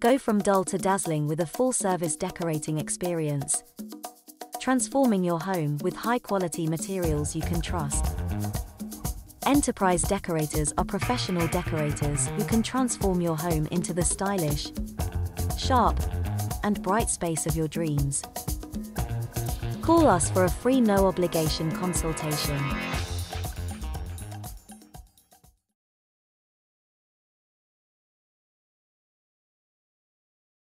Go from dull to dazzling with a full service decorating experience. Transforming your home with high quality materials you can trust. Enterprise decorators are professional decorators who can transform your home into the stylish, sharp, and bright space of your dreams. Call us for a free no obligation consultation.